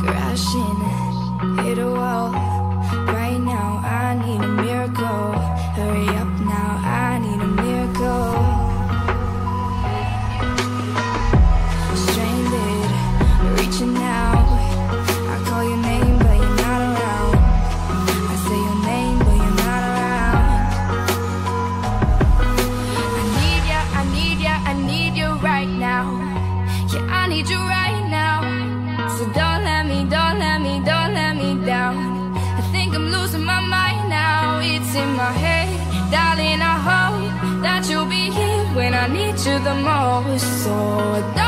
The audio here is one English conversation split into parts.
crashing, hit a wall. Right now, I need a miracle. Hurry up now, I need a miracle. Stranded, reaching out. I call your name, but you're not around. I say your name, but you're not around. I need ya, I need ya, I need you right now. Yeah, I need you right I'm my mind now. It's in my head, darling. I hope that you'll be here when I need you the most. So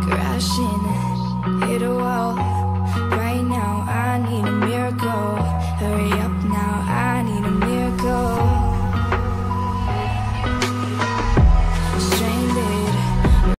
crashing, hit a wall.